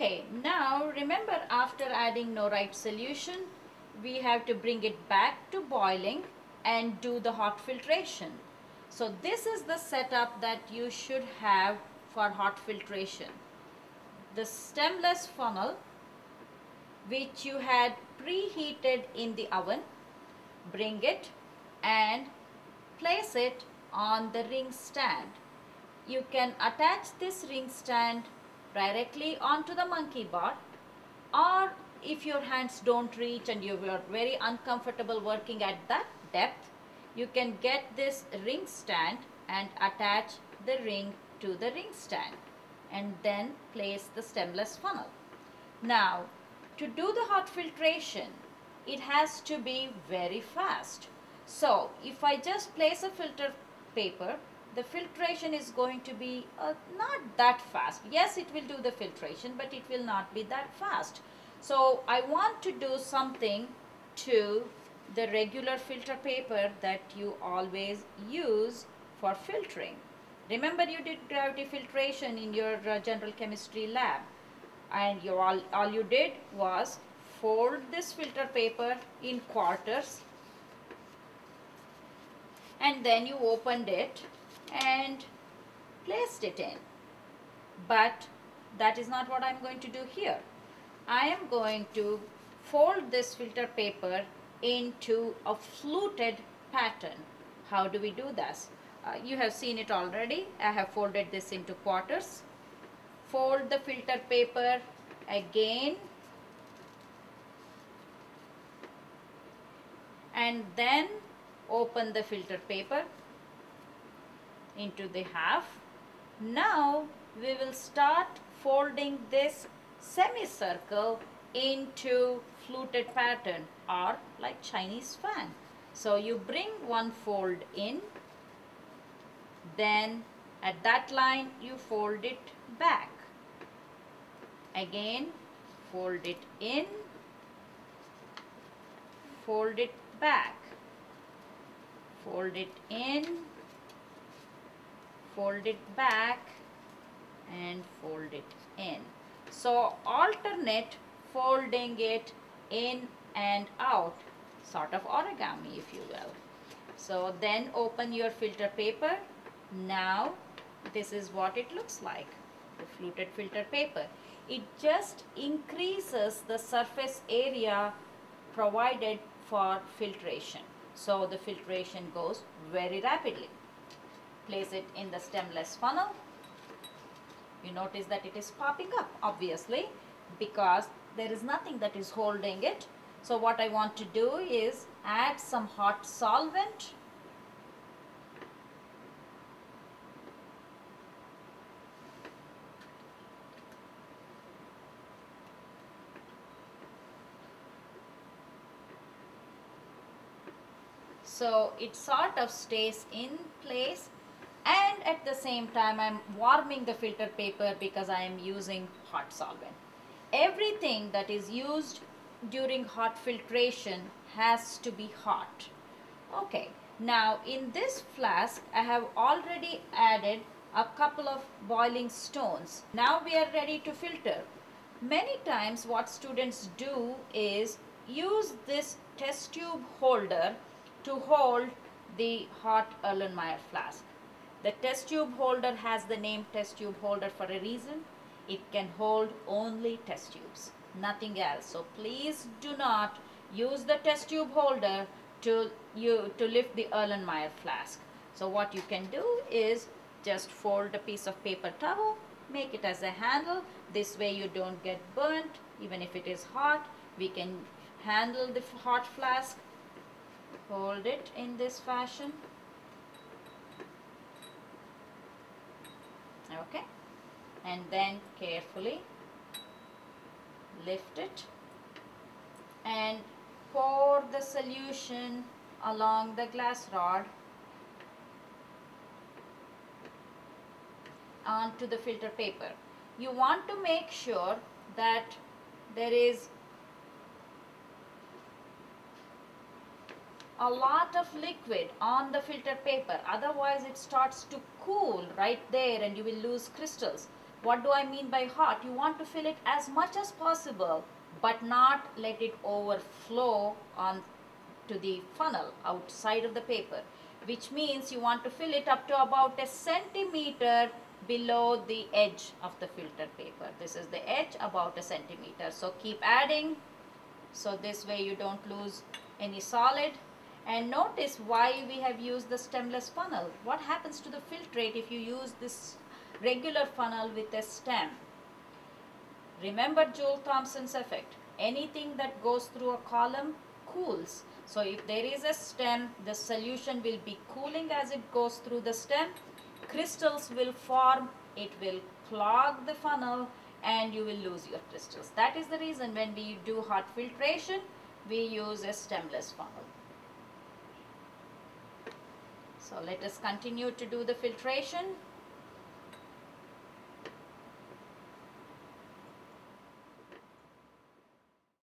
Okay, now remember after adding norite solution, we have to bring it back to boiling and do the hot filtration. So this is the setup that you should have for hot filtration. The stemless funnel which you had preheated in the oven, bring it and place it on the ring stand. You can attach this ring stand directly onto the monkey bar or if your hands don't reach and you are very uncomfortable working at that depth, you can get this ring stand and attach the ring to the ring stand and then place the stemless funnel. Now, to do the hot filtration, it has to be very fast. So, if I just place a filter paper, the filtration is going to be uh, not that fast. Yes, it will do the filtration, but it will not be that fast. So, I want to do something to the regular filter paper that you always use for filtering. Remember you did gravity filtration in your uh, general chemistry lab and you all, all you did was fold this filter paper in quarters and then you opened it and placed it in. But that is not what I'm going to do here. I am going to fold this filter paper into a fluted pattern. How do we do this? Uh, you have seen it already. I have folded this into quarters. Fold the filter paper again and then open the filter paper into the half. Now we will start folding this semicircle into fluted pattern or like Chinese fan. So you bring one fold in, then at that line you fold it back. Again fold it in, fold it back, fold it in, fold it back and fold it in. So alternate folding it in and out sort of origami if you will. So then open your filter paper. Now this is what it looks like the fluted filter paper. It just increases the surface area provided for filtration. So the filtration goes very rapidly. Place it in the stemless funnel. You notice that it is popping up obviously because there is nothing that is holding it. So what I want to do is add some hot solvent so it sort of stays in place and at the same time I'm warming the filter paper because I am using hot solvent. Everything that is used during hot filtration has to be hot. Okay, now in this flask I have already added a couple of boiling stones. Now we are ready to filter. Many times what students do is use this test tube holder to hold the hot Erlenmeyer flask. The test tube holder has the name test tube holder for a reason. It can hold only test tubes, nothing else. So please do not use the test tube holder to, you, to lift the Erlenmeyer flask. So what you can do is just fold a piece of paper towel, make it as a handle. This way you don't get burnt even if it is hot. We can handle the hot flask hold it in this fashion okay? And then carefully lift it. And pour the solution along the glass rod onto the filter paper. You want to make sure that there is a lot of liquid on the filter paper otherwise it starts to cool right there and you will lose crystals What do I mean by hot? You want to fill it as much as possible, but not let it overflow on to the funnel outside of the paper, which means you want to fill it up to about a centimeter below the edge of the filter paper. This is the edge about a centimeter. So keep adding. So this way you don't lose any solid. And notice why we have used the stemless funnel. What happens to the filtrate if you use this regular funnel with a stem? Remember Joule Thomson's effect. Anything that goes through a column cools. So if there is a stem, the solution will be cooling as it goes through the stem crystals will form, it will clog the funnel and you will lose your crystals. That is the reason when we do hot filtration, we use a stemless funnel. So let us continue to do the filtration.